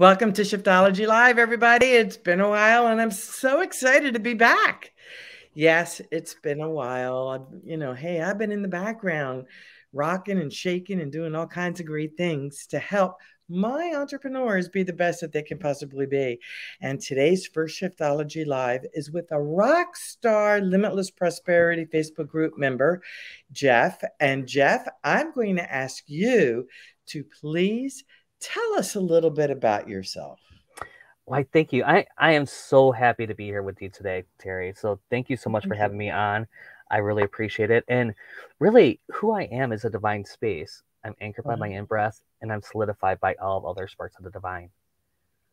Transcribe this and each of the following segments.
Welcome to Shiftology Live, everybody. It's been a while, and I'm so excited to be back. Yes, it's been a while. You know, hey, I've been in the background, rocking and shaking and doing all kinds of great things to help my entrepreneurs be the best that they can possibly be. And today's first Shiftology Live is with a rock star Limitless Prosperity Facebook group member, Jeff. And Jeff, I'm going to ask you to please tell us a little bit about yourself. Why, thank you. I, I am so happy to be here with you today, Terry. So thank you so much for having me on. I really appreciate it. And really, who I am is a divine space. I'm anchored by my mm-hmm. in breath and I'm solidified by all other sparks of the divine.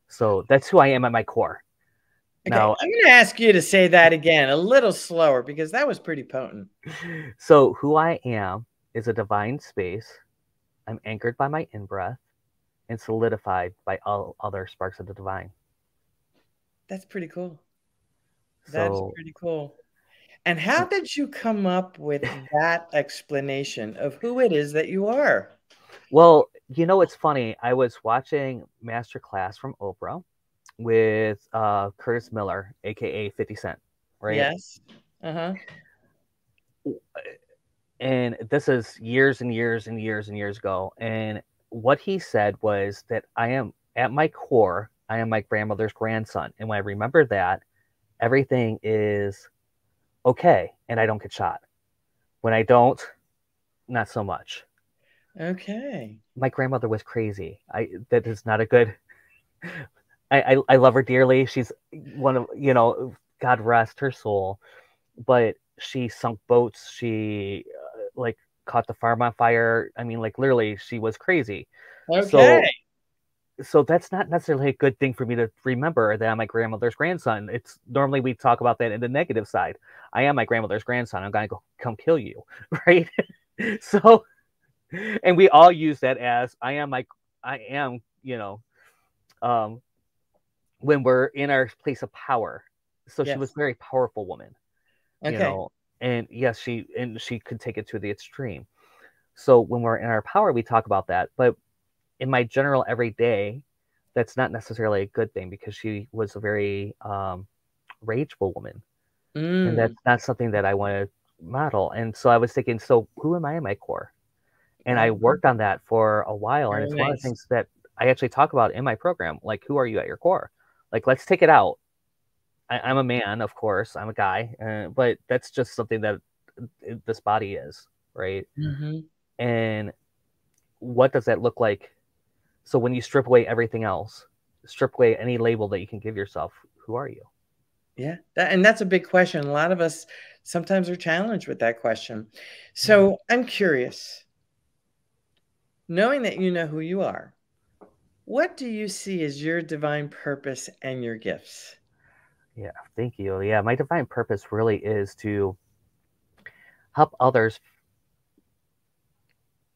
So that's who I am at my core. Okay, now, I'm going to ask you to say that again a little slower because that was pretty potent. So, who I am is a divine space. I'm anchored by my in breath and solidified by all other sparks of the divine. That's pretty cool. That's so, pretty cool. And how did you come up with that explanation of who it is that you are? Well, you know, it's funny. I was watching Masterclass from Oprah with uh, Curtis Miller, aka 50 Cent, right? Yes. Uh huh. And this is years and years and years and years ago. And what he said was that I am, at my core, I am my grandmother's grandson. And when I remember that, everything is okay and I don't get shot. When I don't, not so much. Okay. My grandmother was crazy. I that is not a good. I, I I love her dearly. She's one of you know God rest her soul, but she sunk boats. She uh, like caught the farm on fire. I mean, like literally, she was crazy. Okay. So, so that's not necessarily a good thing for me to remember that I'm my grandmother's grandson. It's normally we talk about that in the negative side. I am my grandmother's grandson. I'm gonna go come kill you, right? so and we all use that as I am my I am, you know, um when we're in our place of power. So yes. she was a very powerful woman. Okay. You know, and yes, she and she could take it to the extreme. So when we're in our power, we talk about that. But in my general everyday, that's not necessarily a good thing because she was a very um, rageable woman, mm. and that's not something that I want to model. And so I was thinking, so who am I in my core? and I worked on that for a while. Very and it's nice. one of the things that I actually talk about in my program. Like, who are you at your core? Like, let's take it out. I, am a man, of course. I'm a guy, uh, but that's just something that this body is, right? Mm-hmm. And what does that look like? So when you strip away everything else, strip away any label that you can give yourself, who are you? Yeah, that, and that's a big question. A lot of us sometimes are challenged with that question. So mm-hmm. I'm curious knowing that you know who you are, what do you see as your divine purpose and your gifts? Yeah, thank you. Yeah, my divine purpose really is to help others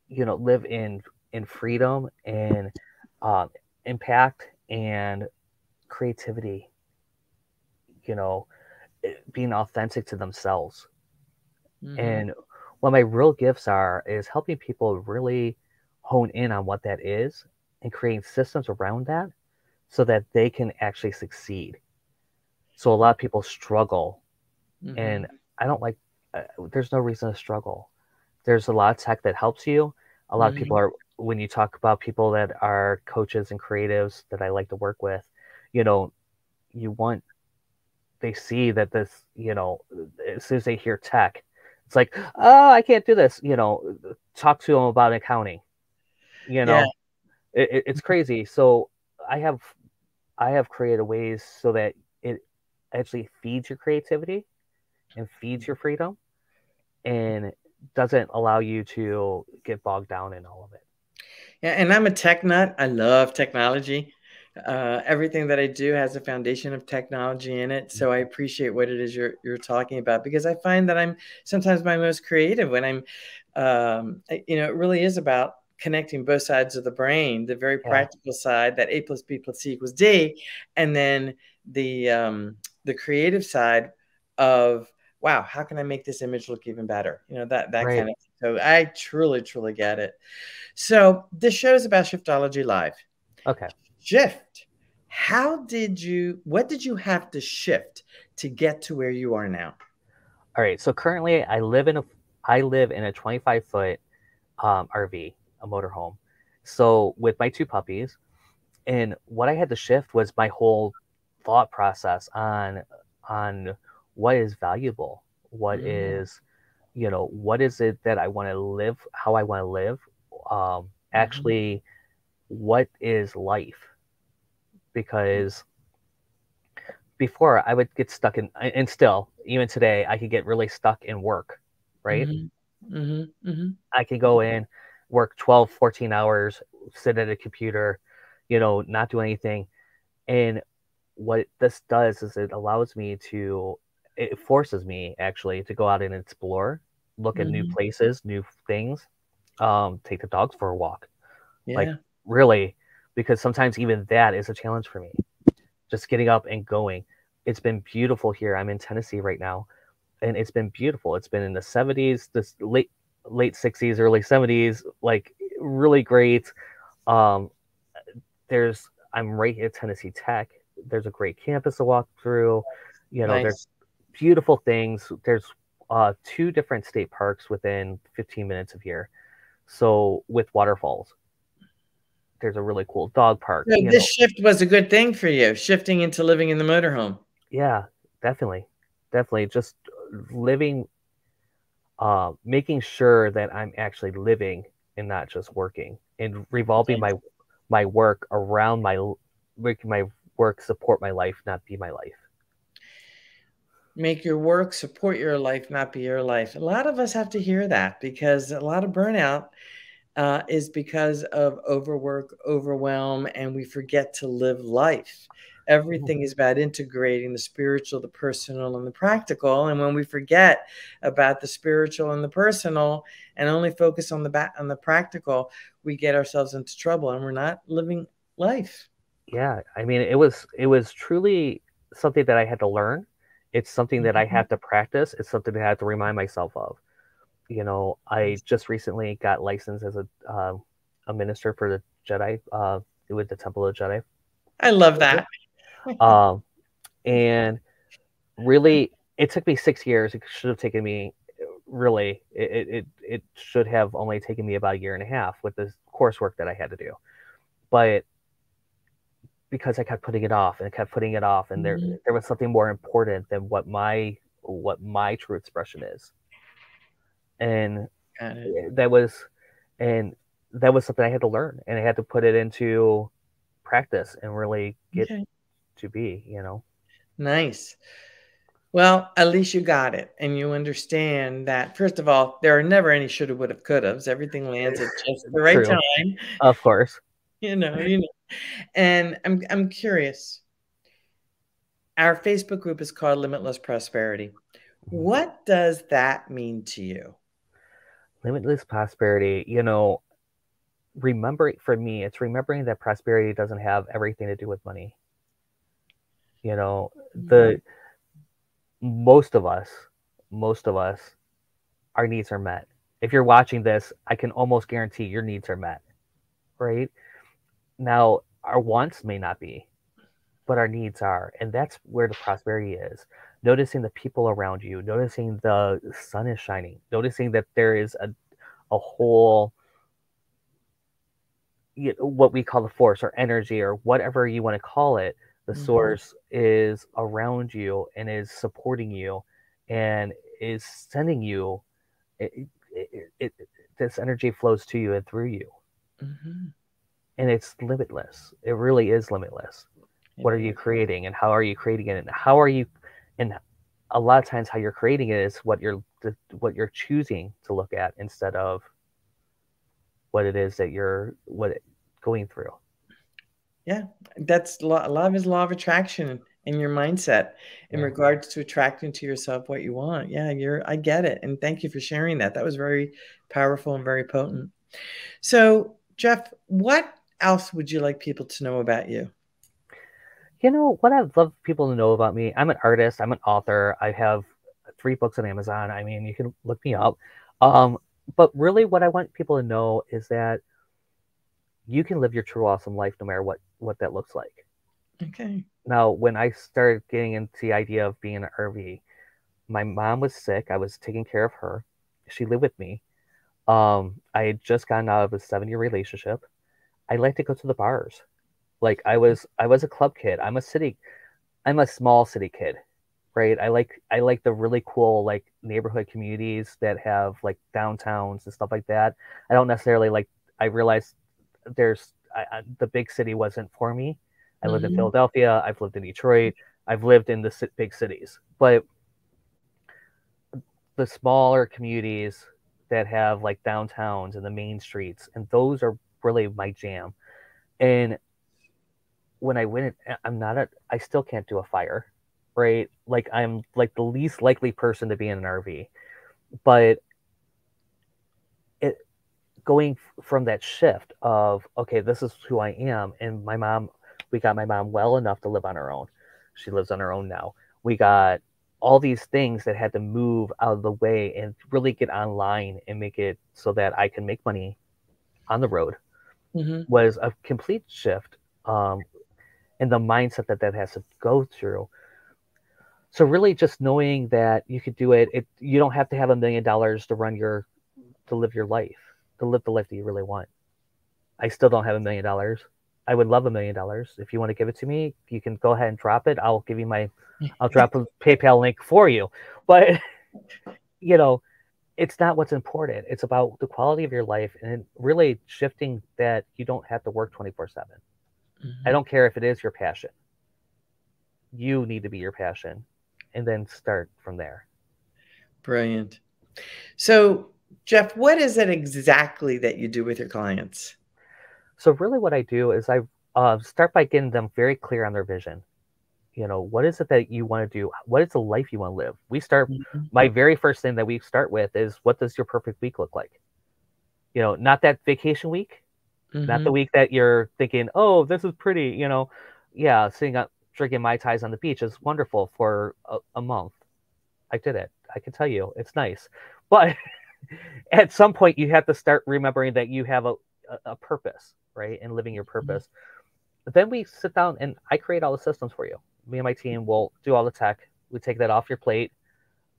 you know live in in freedom and um, impact and creativity you know eh, being authentic to themselves mm-hmm. and what my real gifts are is helping people really hone in on what that is and creating systems around that so that they can actually succeed. So a lot of people struggle, mm-hmm. and I don't like. Uh, there's no reason to struggle. There's a lot of tech that helps you. A lot mm-hmm. of people mm-hmm. are when you talk about people that are coaches and creatives that I like to work with. You know, you want they see that this. You know, as soon as they hear tech, it's like, oh, I can't do this. You know, talk to them about accounting you know yeah. it, it's crazy so i have i have created ways so that actually feeds your creativity and feeds your freedom and doesn't allow you to get bogged down in all of it. Yeah and i'm a tech nut. I love technology. Uh, everything that I do has a foundation of technology in it. So I appreciate what it is you're you're talking about because I find that I'm sometimes my most creative when I'm, um, you know, it really is about connecting both sides of the brain the very practical side that a plus b plus c equals d and then the um, the creative side of wow how can i make this image look even better you know that that right. kind of so i truly truly get it so this show is about shiftology live okay shift. How did you, what did you have to shift to get to where you are now? All right. So currently I live in a, I live in a 25 foot um, RV, a motorhome. So with my two puppies, and what I had to shift was my whole thought process on on what is valuable, what mm. is, you know, what is it that I want to live, how I want to live, um, mm-hmm. actually, what is life? Because before I would get stuck in, and still, even today, I could get really stuck in work, right? Mm-hmm. Mm-hmm. Mm-hmm. I can go in, work 12, 14 hours, sit at a computer, you know, not do anything. And what this does is it allows me to, it forces me actually to go out and explore, look at new mm-hmm. places, new things, um, take the dogs for a walk. Yeah. Like, really, because sometimes even that is a challenge for me. Just getting up and going. It's been beautiful here. I'm in Tennessee right now, and it's been beautiful. It's been in the 70s, this late late 60s, early 70s, like really great. Um, there's I'm right at Tennessee Tech. There's a great campus to walk through. You know, nice. there's beautiful things. There's uh, two different state parks within 15 minutes of here. So with waterfalls, there's a really cool dog park. So this know. shift was a good thing for you, shifting into living in the motorhome. Yeah, definitely, definitely. Just living uh, making sure that I'm actually living and not just working, and revolving my my work around my my work support my life, not be my life. Make your work support your life, not be your life. A lot of us have to hear that because a lot of burnout uh, is because of overwork, overwhelm, and we forget to live life. Everything mm-hmm. is about integrating the spiritual, the personal, and the practical. And when we forget about the spiritual and the personal and only focus on the back on the practical, we get ourselves into trouble and we're not living life. Yeah. I mean, it was it was truly something that I had to learn. It's something that I mm-hmm. had to practice. It's something that I had to remind myself of. You know, I just recently got licensed as a uh, a minister for the Jedi uh, with the Temple of Jedi. I love that um, and really, it took me six years. It should have taken me really. It, it it should have only taken me about a year and a half with the coursework that I had to do, but because I kept putting it off and I kept putting it off, and mm-hmm. there there was something more important than what my what my true expression is, and that was and that was something I had to learn, and I had to put it into practice and really get okay to be, you know. Nice. Well, at least you got it, and you understand that. First of all, there are never any shoulda, woulda, couldas. Everything lands at just the right True. time. Of course. You know, you know. And I'm I'm curious. Our Facebook group is called Limitless Prosperity. What does that mean to you? Limitless prosperity, you know, remembering for me, it's remembering that prosperity doesn't have everything to do with money. You know, the most of us, most of us, our needs are met. If you're watching this, I can almost guarantee your needs are met. Right? Now, our wants may not be, but our needs are. And that's where the prosperity is. Noticing the people around you, noticing the sun is shining, noticing that there is a, a whole you know, what we call the force or energy or whatever you want to call it the mm-hmm. source is around you and is supporting you and is sending you it, it, it, this energy flows to you and through you mm-hmm. And it's limitless it really is limitless yeah. what are you creating and how are you creating it and how are you and a lot of times how you're creating it is what you're what you're choosing to look at instead of what it is that you're what going through yeah, that's love is law of attraction in your mindset in yeah. regards to attracting to yourself what you want. Yeah, you're I get it. And thank you for sharing that. That was very powerful and very potent. So, Jeff, what else would you like people to know about you? You know, what I'd love people to know about me, I'm an artist, I'm an author. I have three books on Amazon. I mean, you can look me up. Um, but really what I want people to know is that you can live your true awesome life no matter what what that looks like. Okay. Now, when I started getting into the idea of being an RV, my mom was sick. I was taking care of her. She lived with me. Um, I had just gotten out of a seven year relationship. I like to go to the bars. Like I was I was a club kid. I'm a city I'm a small city kid. Right. I like I like the really cool like neighborhood communities that have like downtowns and stuff like that. I don't necessarily like I realized there's I, I, the big city wasn't for me. I lived mm-hmm. in Philadelphia. I've lived in Detroit. I've lived in the big cities, but the smaller communities that have like downtowns and the main streets, and those are really my jam. And when I went, I'm not a, I still can't do a fire, right? Like I'm like the least likely person to be in an RV, but it going from that shift of okay, this is who I am, and my mom, we got my mom well enough to live on her own. She lives on her own now. We got all these things that had to move out of the way and really get online and make it so that I can make money on the road mm-hmm. was a complete shift um, in the mindset that that has to go through. So really, just knowing that you could do it, it you don't have to have a million dollars to run your to live your life, to live the life that you really want. I still don't have a million dollars. I would love a million dollars. If you want to give it to me, you can go ahead and drop it. I'll give you my, I'll drop a PayPal link for you. But you know, it's not what's important. It's about the quality of your life and really shifting that you don't have to work 24 7. Mm-hmm. I don't care if it is your passion. You need to be your passion and then start from there. Brilliant. So, Jeff, what is it exactly that you do with your clients? So, really, what I do is I uh, start by getting them very clear on their vision you know what is it that you want to do what is the life you want to live we start mm-hmm. my very first thing that we start with is what does your perfect week look like you know not that vacation week mm-hmm. not the mm-hmm. week that you're thinking oh this is pretty you know yeah sitting up drinking mai tais on the beach is wonderful for a, a month i did it i can tell you it's nice but at some point you have to start remembering that you have a, a, a purpose right and living your mm-hmm. purpose mm-hmm. then we sit down and i create all the systems for you me and my team will do all the tech. We take that off your plate.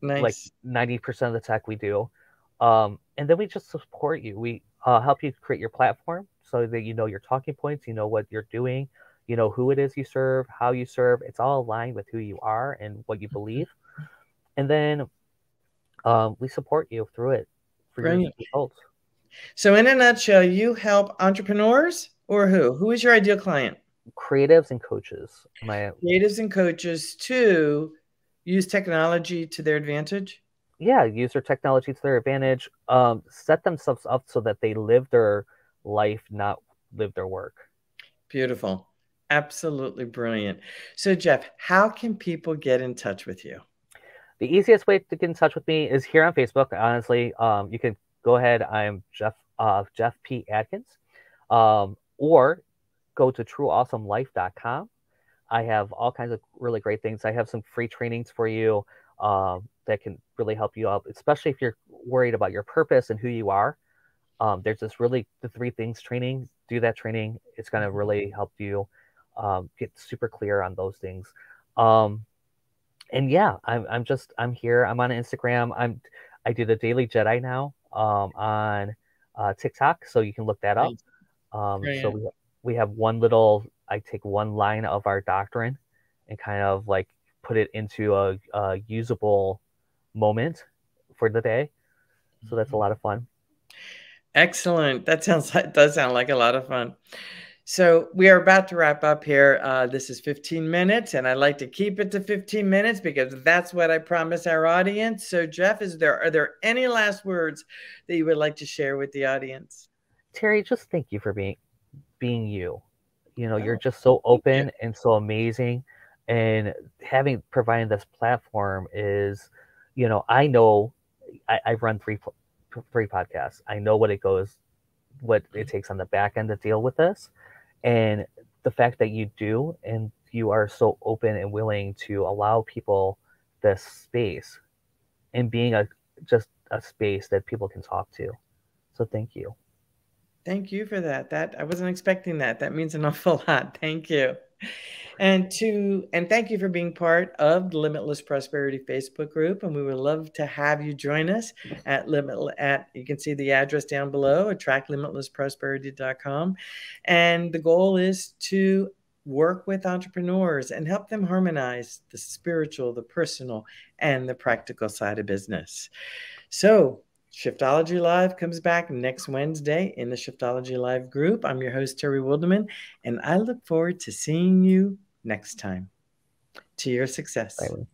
Nice. Like ninety percent of the tech we do, um, and then we just support you. We uh, help you create your platform so that you know your talking points, you know what you're doing, you know who it is you serve, how you serve. It's all aligned with who you are and what you believe, and then um, we support you through it for Brilliant. your results. So, in a nutshell, you help entrepreneurs or who? Who is your ideal client? Creatives and coaches. My creatives and coaches to use technology to their advantage. Yeah, use their technology to their advantage. Um, set themselves up so that they live their life, not live their work. Beautiful. Absolutely brilliant. So, Jeff, how can people get in touch with you? The easiest way to get in touch with me is here on Facebook. Honestly, um, you can go ahead. I'm Jeff uh, Jeff P Adkins, um, or go to trueawesomelife.com. I have all kinds of really great things. I have some free trainings for you um, that can really help you out, especially if you're worried about your purpose and who you are. Um, there's this really the three things training. Do that training. It's going to really help you um, get super clear on those things. Um, and yeah, I'm, I'm just I'm here. I'm on Instagram. I'm I do the Daily Jedi now um, on uh, TikTok, so you can look that up. Um, so we we have one little i take one line of our doctrine and kind of like put it into a, a usable moment for the day so that's a lot of fun excellent that sounds that does sound like a lot of fun so we are about to wrap up here. Uh, this is 15 minutes, and I like to keep it to 15 minutes because that's what I promise our audience. So, Jeff, is there are there any last words that you would like to share with the audience? Terry, just thank you for being being you. You know, you're oh, just so open and so amazing. And having providing this platform is, you know, I know I, I run three three podcasts. I know what it goes, what it mm-hmm. takes on the back end to deal with this, and the fact that you do and you are so open and willing to allow people this space and being a just a space that people can talk to. So thank you. Thank you for that. That I wasn't expecting that. That means an awful lot. Thank you. And to and thank you for being part of the Limitless Prosperity Facebook group. And we would love to have you join us at limit at you can see the address down below, attractlimitlessprosperity.com. And the goal is to work with entrepreneurs and help them harmonize the spiritual, the personal, and the practical side of business. So Shiftology Live comes back next Wednesday in the Shiftology Live group. I'm your host, Terry Wildemann, and I look forward to seeing you next time. To your success. Bye.